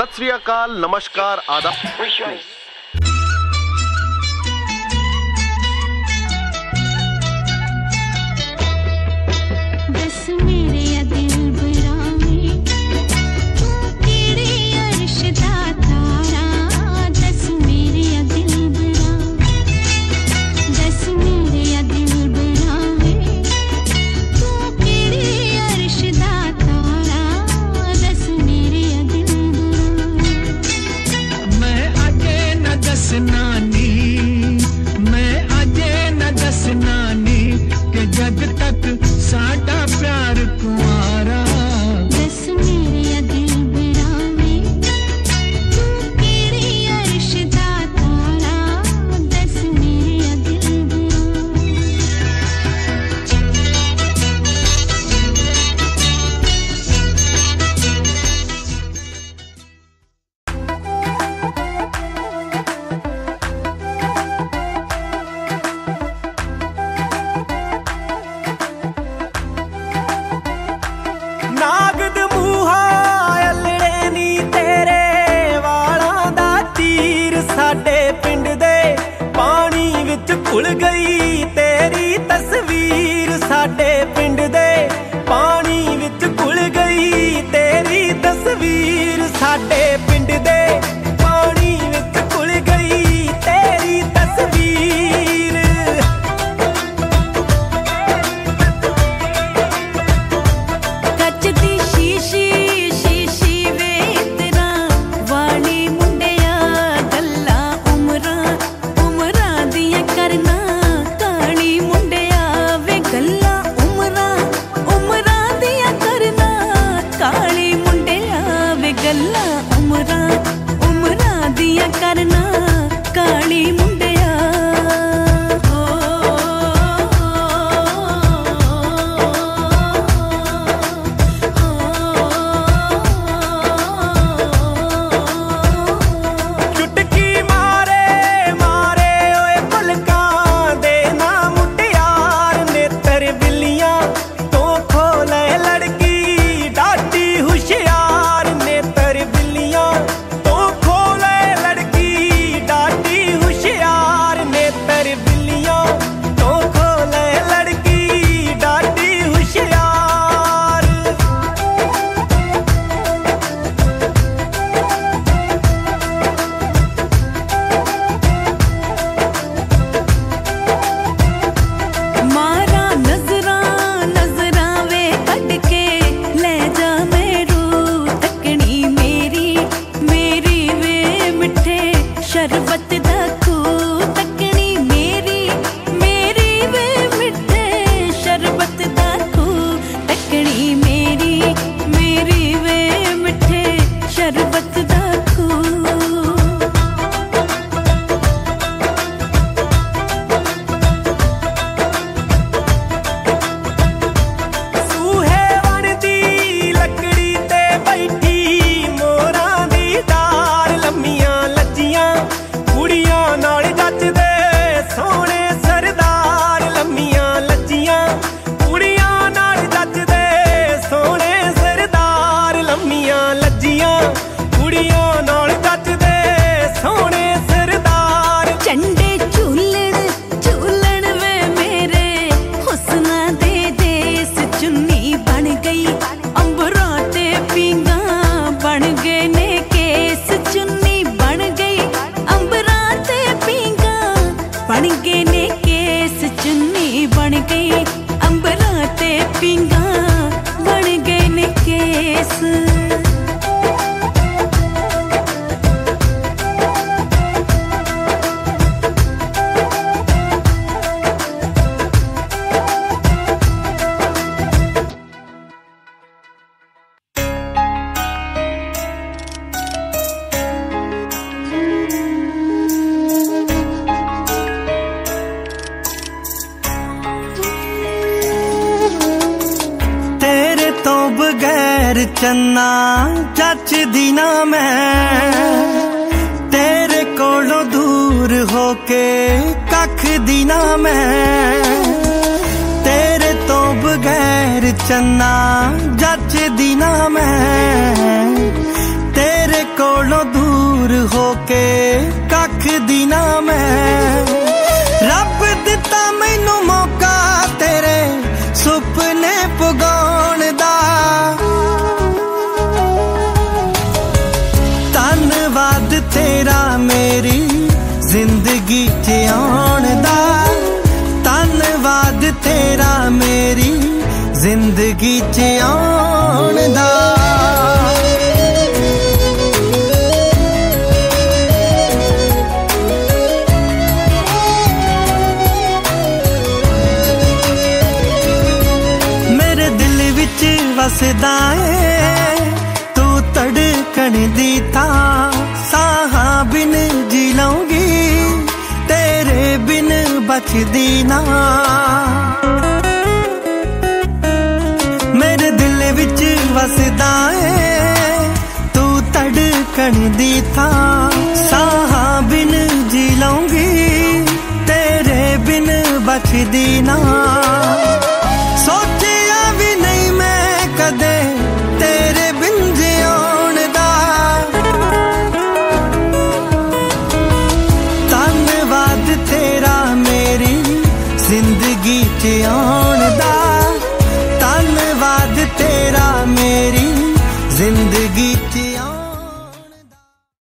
ਸਤਿ ਸ੍ਰੀ ਅਕਾਲ ਨਮਸਕਾਰ ਆਦਾਬ। ਭੁੱਲ ਗਈ ਤੇਰੀ ਤਸਵੀਰ ਸਾਡੇ ਪਿੰਡ ਦੇ ਪਾਣੀ ਵਿੱਚ ਘੁਲ ਗਈ ਤੇਰੀ ਤਸਵੀਰ ਸਾਡੇ ਚੰਨਾ ਜੱਚਦੀ ਦੀਨਾ ਮੈਂ। ਤੇਰੇ ਕੋਲੋਂ ਦੂਰ ਹੋ ਕੇ ਕੱਖ ਦੀਨਾ ਮੈਂ। ਤੇਰੇ ਤੋਂ ਬਗੈਰ ਚੰਨਾ ਜੱਚ ਦੀਨਾ ਮੈਂ। ਤੇਰੇ ਕੋਲੋਂ ਦੂਰ ਹੋ ਕੇ ਕੱਖ ਦੀਨਾ ਮੈਂ। ਤੇਰਾ ਮੇਰੀ ਜ਼ਿੰਦਗੀ 'ਚ ਆਉਣ ਦਾ ਧੰਨਵਾਦ ਤੇਰਾ ਮੇਰੀ ਜ਼ਿੰਦਗੀ 'ਚ ਆਉਣ ਦਾ ਮੇਰੇ ਦਿਲ ਵਿੱਚ ਵਸਦਾ ਏ। ਤੂੰ ਧੜਕਣ ਦੀ ਤਾਂ ਬਿਨ ਜੀ ਲਊਂਗੀ ਤੇਰੇ ਬਿਨ ਬਚਦੀ ਨਾ। ਮੇਰੇ ਦਿਲ ਵਿੱਚ ਵਸਦਾ ਏ, ਤੂੰ ਧੜਕਣ ਦੀ ਥਾਂ। ਸਾਹਾਂ ਬਿਨ ਜੀ ਲਊਂਗੀ ਤੇਰੇ ਬਿਨ ਬਚਦੀ ਨਾ। ਧੰਨਵਾਦ